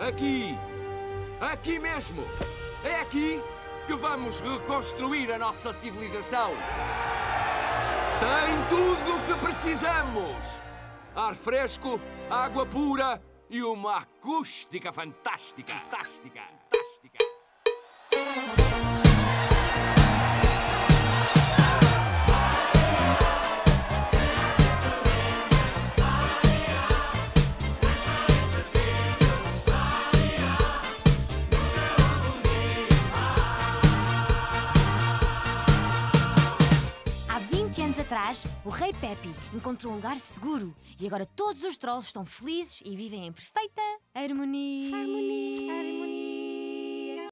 Aqui! Aqui mesmo! É aqui que vamos reconstruir a nossa civilização! Tem tudo o que precisamos! Ar fresco, água pura e uma acústica fantástica! Fantástica! Atrás, o rei Pepe encontrou um lugar seguro e agora todos os trolls estão felizes e vivem em perfeita harmonia. Harmonia.